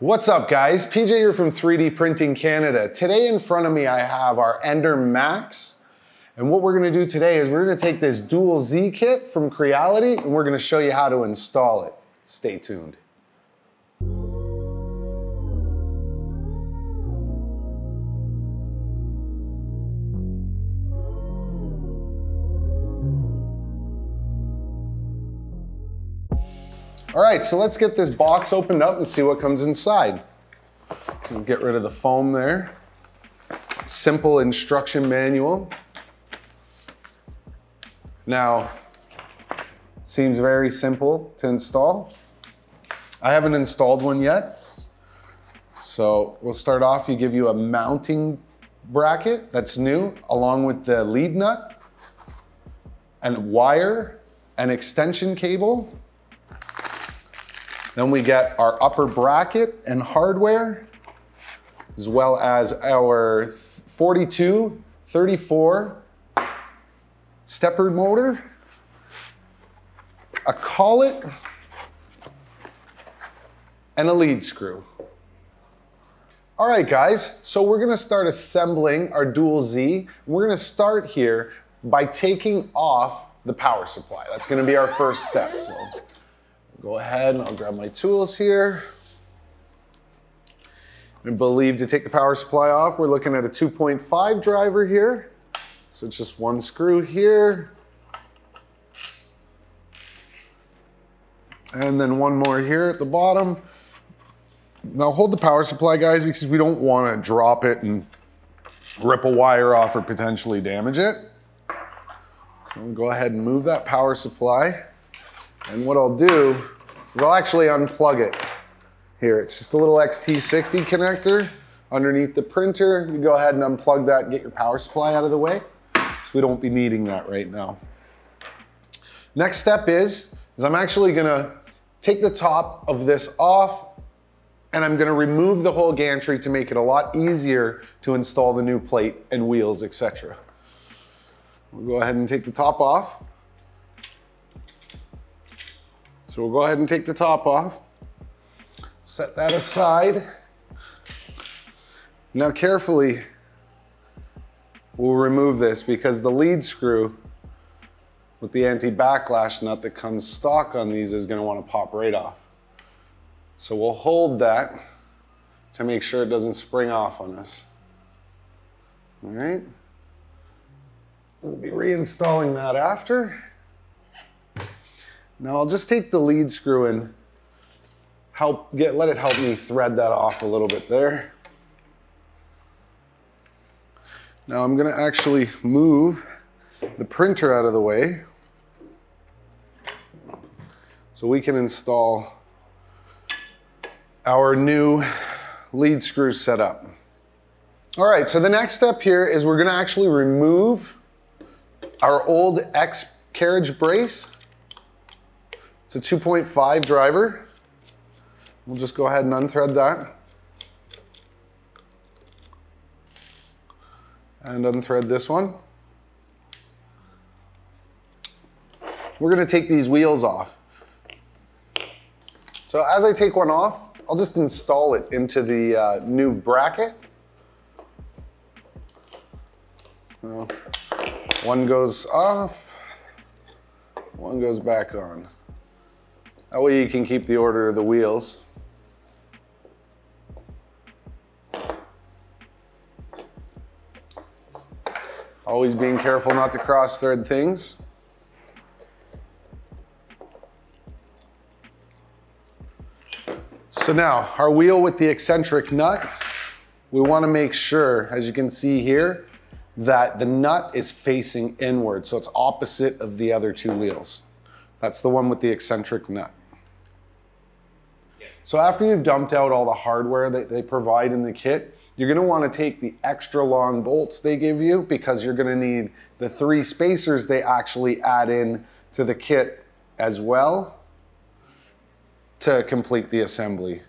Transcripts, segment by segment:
What's up guys? PJ here from 3D Printing Canada. Today in front of me I have our Ender Max. And what we're gonna do today is we're gonna take this dual Z kit from Creality and we're gonna show you how to install it. Stay tuned. All right, so let's get this box opened up and see what comes inside. Get rid of the foam there. Simple instruction manual. Now, seems very simple to install. I haven't installed one yet. So we'll start off, you give you a mounting bracket that's new, along with the lead nut, and wire, an extension cable, then we get our upper bracket and hardware, as well as our 42, 34 stepper motor, a collet, and a lead screw. All right, guys, so we're gonna start assembling our dual Z. We're gonna start here by taking off the power supply. That's gonna be our first step. So Go ahead and I'll grab my tools here. I believe to take the power supply off, we're looking at a 2.5 driver here. So it's just one screw here. And then one more here at the bottom. Now hold the power supply guys because we don't want to drop it and rip a wire off or potentially damage it. So go ahead and move that power supply. And what I'll do is I'll actually unplug it here. It's just a little XT60 connector underneath the printer. You go ahead and unplug that and get your power supply out of the way. So we don't be needing that right now. Next step is, is I'm actually gonna take the top of this off and I'm gonna remove the whole gantry to make it a lot easier to install the new plate and wheels, etc. We'll go ahead and take the top off. So we'll go ahead and take the top off. Set that aside. Now carefully, we'll remove this because the lead screw with the anti-backlash nut that comes stock on these is gonna wanna pop right off. So we'll hold that to make sure it doesn't spring off on us. All right. We'll be reinstalling that after. Now I'll just take the lead screw and help get, let it help me thread that off a little bit there. Now I'm gonna actually move the printer out of the way so we can install our new lead screw setup. All right, so the next step here is we're gonna actually remove our old X carriage brace it's a 2.5 driver. We'll just go ahead and unthread that. And unthread this one. We're gonna take these wheels off. So as I take one off, I'll just install it into the uh, new bracket. one goes off, one goes back on. That way you can keep the order of the wheels. Always being careful not to cross thread things. So now, our wheel with the eccentric nut, we wanna make sure, as you can see here, that the nut is facing inward, so it's opposite of the other two wheels. That's the one with the eccentric nut. So after you've dumped out all the hardware that they provide in the kit, you're gonna wanna take the extra long bolts they give you because you're gonna need the three spacers they actually add in to the kit as well to complete the assembly.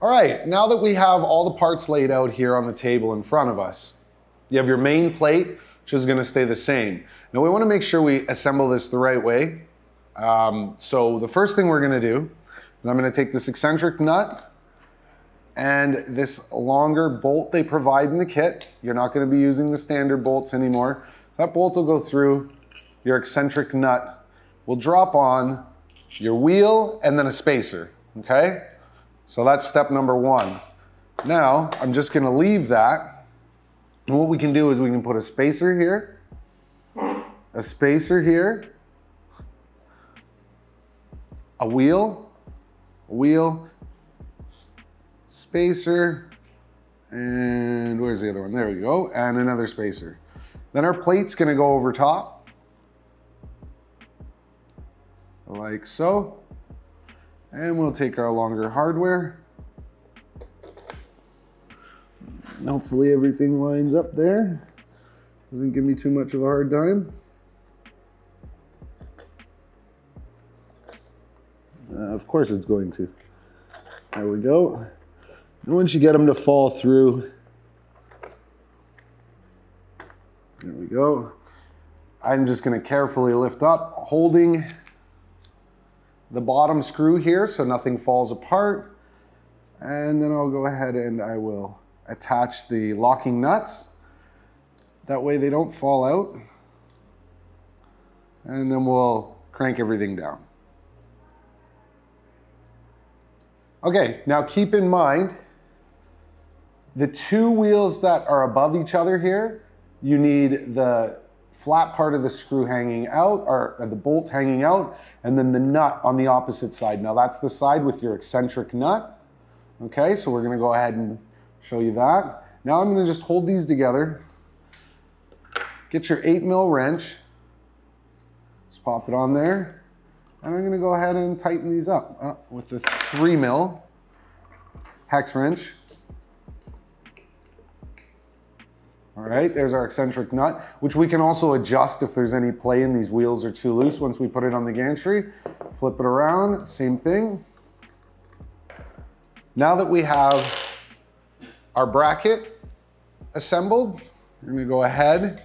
All right, now that we have all the parts laid out here on the table in front of us, you have your main plate, which is gonna stay the same. Now we wanna make sure we assemble this the right way. Um, so the first thing we're gonna do I'm gonna take this eccentric nut and this longer bolt they provide in the kit. You're not gonna be using the standard bolts anymore. That bolt will go through your eccentric nut, will drop on your wheel and then a spacer, okay? So that's step number one. Now, I'm just gonna leave that. And what we can do is we can put a spacer here, a spacer here, a wheel, wheel, spacer, and where's the other one? There we go, and another spacer. Then our plate's gonna go over top, like so. And we'll take our longer hardware. Hopefully everything lines up there. Doesn't give me too much of a hard time. Course it's going to. There we go. And once you get them to fall through, there we go. I'm just gonna carefully lift up, holding the bottom screw here so nothing falls apart. And then I'll go ahead and I will attach the locking nuts. That way they don't fall out. And then we'll crank everything down. Okay, now keep in mind, the two wheels that are above each other here, you need the flat part of the screw hanging out, or uh, the bolt hanging out, and then the nut on the opposite side. Now that's the side with your eccentric nut. Okay, so we're gonna go ahead and show you that. Now I'm gonna just hold these together. Get your eight mil wrench. Just pop it on there. And I'm gonna go ahead and tighten these up uh, with the three mil hex wrench. All right, there's our eccentric nut, which we can also adjust if there's any play and these wheels are too loose once we put it on the gantry. Flip it around, same thing. Now that we have our bracket assembled, we're gonna go ahead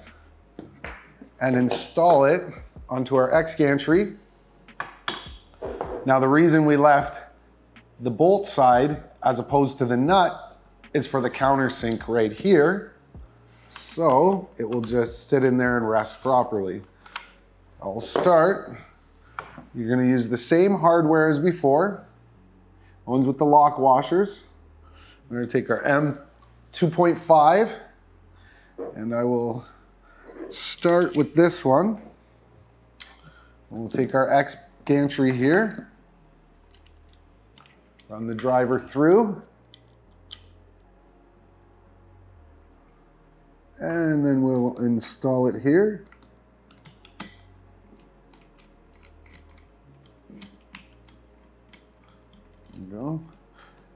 and install it onto our X gantry. Now the reason we left the bolt side as opposed to the nut is for the countersink right here. So it will just sit in there and rest properly. I'll start. You're gonna use the same hardware as before. One's with the lock washers. I'm gonna take our M2.5 and I will start with this one. We'll take our X gantry here. Run the driver through. And then we'll install it here. Go.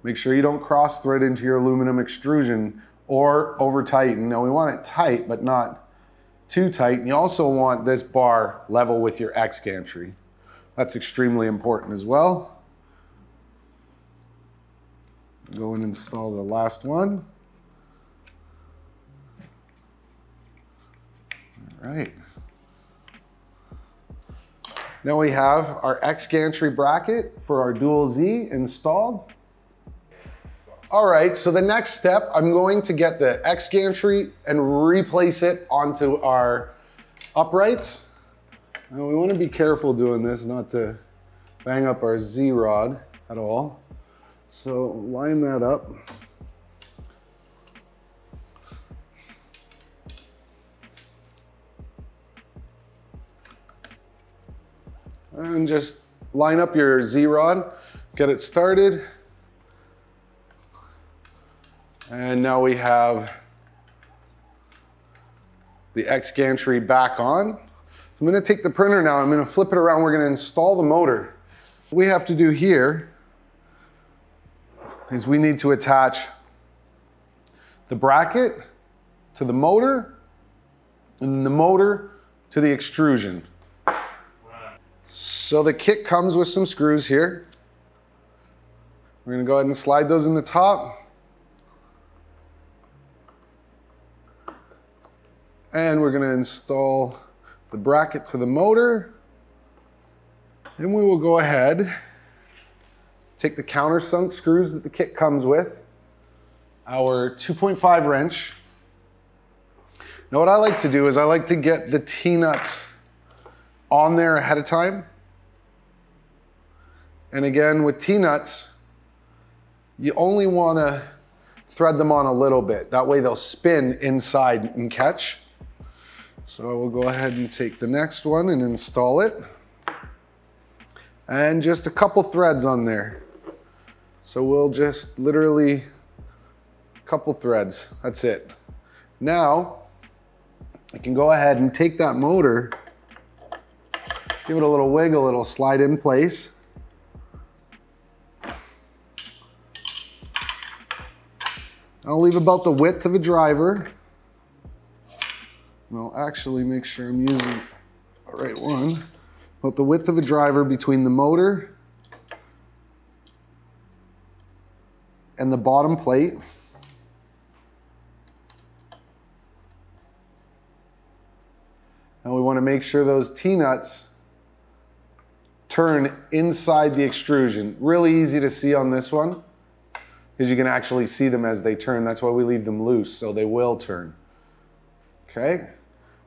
Make sure you don't cross thread into your aluminum extrusion or over tighten. Now we want it tight, but not too tight. And you also want this bar level with your X gantry. That's extremely important as well. Go and install the last one. All right. Now we have our X gantry bracket for our dual Z installed. All right, so the next step, I'm going to get the X gantry and replace it onto our uprights. Now we wanna be careful doing this, not to bang up our Z rod at all. So line that up. And just line up your Z-rod, get it started. And now we have the X gantry back on. I'm gonna take the printer now, I'm gonna flip it around, we're gonna install the motor. What we have to do here is we need to attach the bracket to the motor and then the motor to the extrusion. So the kit comes with some screws here. We're gonna go ahead and slide those in the top. And we're gonna install the bracket to the motor. And we will go ahead Take the countersunk screws that the kit comes with. our 2.5 wrench. Now what I like to do is I like to get the T-nuts on there ahead of time. And again, with T-nuts, you only want to thread them on a little bit. That way they'll spin inside and catch. So I will go ahead and take the next one and install it. And just a couple threads on there. So we'll just literally, couple threads, that's it. Now, I can go ahead and take that motor, give it a little wiggle, it'll slide in place. I'll leave about the width of a driver. And I'll actually make sure I'm using the right one. About the width of a driver between the motor and the bottom plate. And we want to make sure those T-nuts turn inside the extrusion. Really easy to see on this one because you can actually see them as they turn. That's why we leave them loose, so they will turn. Okay?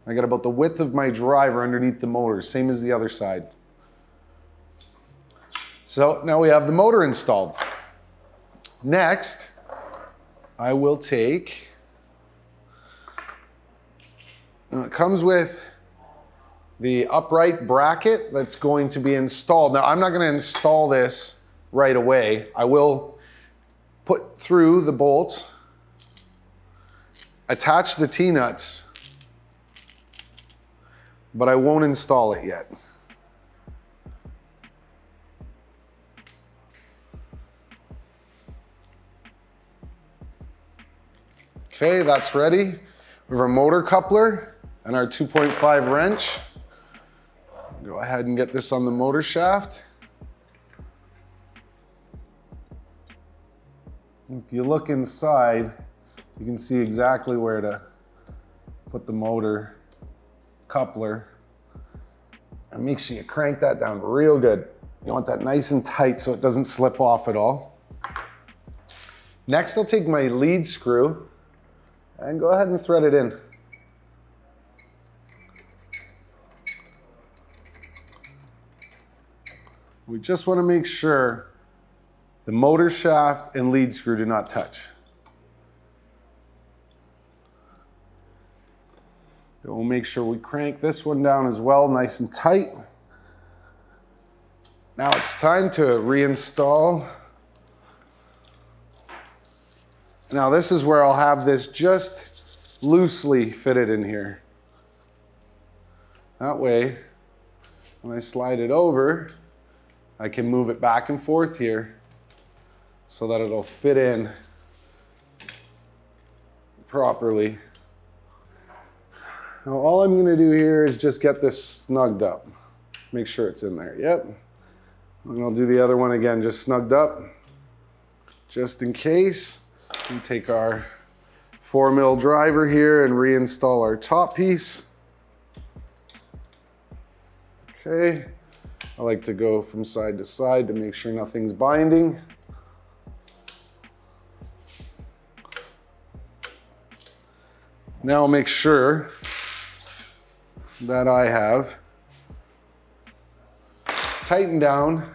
I got about the width of my driver underneath the motor, same as the other side. So now we have the motor installed. Next, I will take, it comes with the upright bracket that's going to be installed. Now I'm not gonna install this right away. I will put through the bolts, attach the T-nuts, but I won't install it yet. Okay, that's ready. We have our motor coupler and our 2.5 wrench. Go ahead and get this on the motor shaft. If you look inside, you can see exactly where to put the motor coupler. And make sure you crank that down real good. You want that nice and tight so it doesn't slip off at all. Next, I'll take my lead screw and go ahead and thread it in. We just want to make sure the motor shaft and lead screw do not touch. We'll make sure we crank this one down as well, nice and tight. Now it's time to reinstall. Now this is where I'll have this just loosely fitted in here. That way, when I slide it over, I can move it back and forth here so that it'll fit in properly. Now all I'm gonna do here is just get this snugged up. Make sure it's in there, yep. And I'll do the other one again, just snugged up, just in case. We take our four mil driver here and reinstall our top piece. Okay, I like to go from side to side to make sure nothing's binding. Now I'll make sure that I have tightened down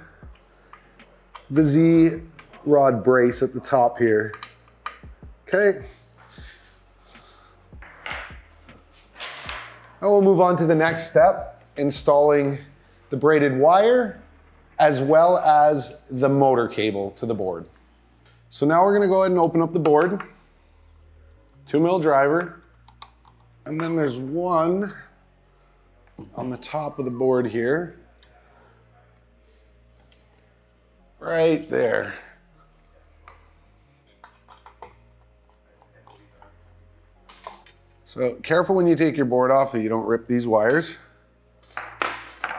the Z rod brace at the top here. Okay. Now we'll move on to the next step, installing the braided wire as well as the motor cable to the board. So now we're gonna go ahead and open up the board. Two mil driver, and then there's one on the top of the board here. Right there. So careful when you take your board off that you don't rip these wires.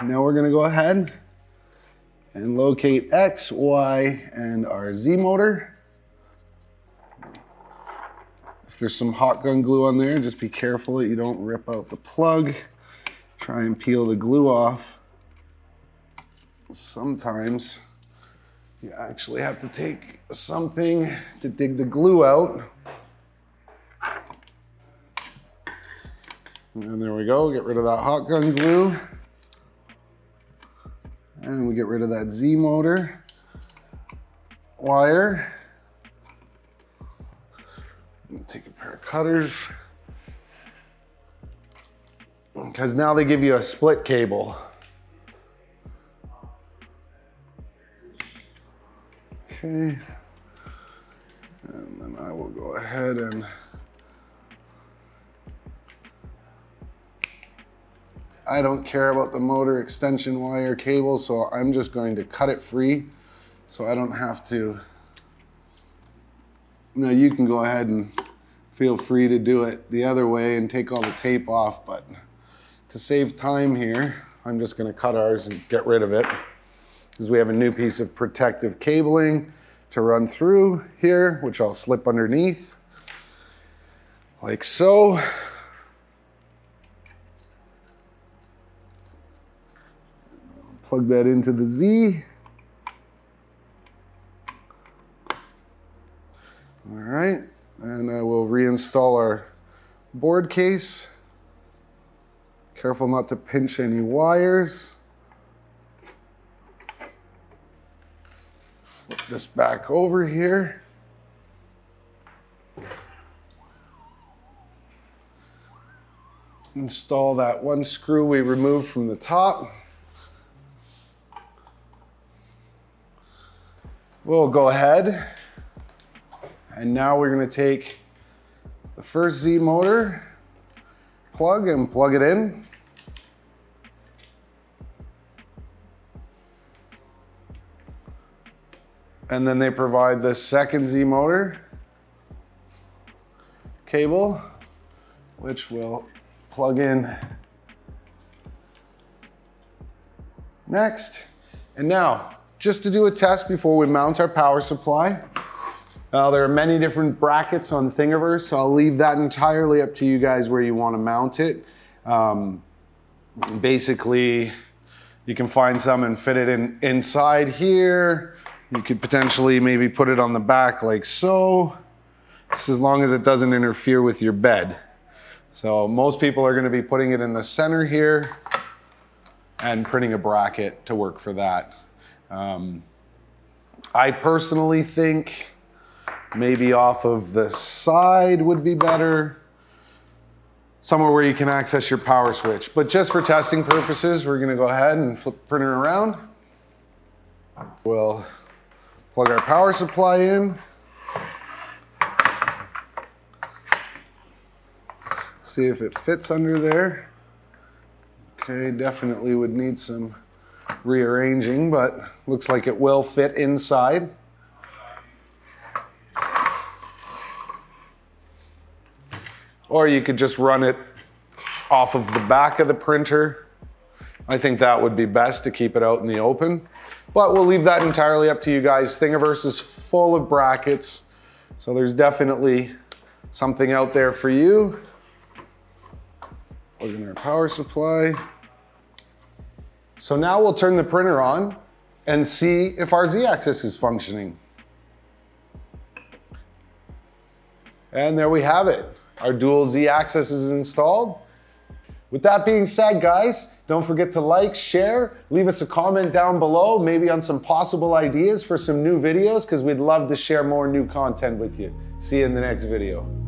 Now we're gonna go ahead and locate X, Y, and our Z motor. If there's some hot gun glue on there, just be careful that you don't rip out the plug. Try and peel the glue off. Sometimes You actually have to take something to dig the glue out. And there we go, get rid of that hot gun glue. And we get rid of that Z motor wire. Take a pair of cutters. Because now they give you a split cable. Okay. And then I will go ahead and I don't care about the motor extension wire cable, so I'm just going to cut it free so I don't have to. Now you can go ahead and feel free to do it the other way and take all the tape off, but to save time here, I'm just gonna cut ours and get rid of it because we have a new piece of protective cabling to run through here, which I'll slip underneath like so. Plug that into the Z. All right, and I will reinstall our board case. Careful not to pinch any wires. Flip this back over here. Install that one screw we removed from the top. We'll go ahead and now we're gonna take the first Z motor plug and plug it in. And then they provide the second Z motor cable, which will plug in next. And now, just to do a test before we mount our power supply, uh, there are many different brackets on Thingiverse, so I'll leave that entirely up to you guys where you want to mount it. Um, basically, you can find some and fit it in inside here. You could potentially maybe put it on the back like so, just as long as it doesn't interfere with your bed. So most people are going to be putting it in the center here and printing a bracket to work for that. Um, I personally think Maybe off of the side would be better. Somewhere where you can access your power switch. But just for testing purposes, we're gonna go ahead and flip the printer around. We'll plug our power supply in. See if it fits under there. Okay, definitely would need some rearranging, but looks like it will fit inside. Or you could just run it off of the back of the printer. I think that would be best to keep it out in the open. But we'll leave that entirely up to you guys. Thingiverse is full of brackets, so there's definitely something out there for you. Plug in our power supply. So now we'll turn the printer on and see if our Z-axis is functioning. And there we have it. Our dual Z axis is installed. With that being said, guys, don't forget to like, share, leave us a comment down below, maybe on some possible ideas for some new videos, because we'd love to share more new content with you. See you in the next video.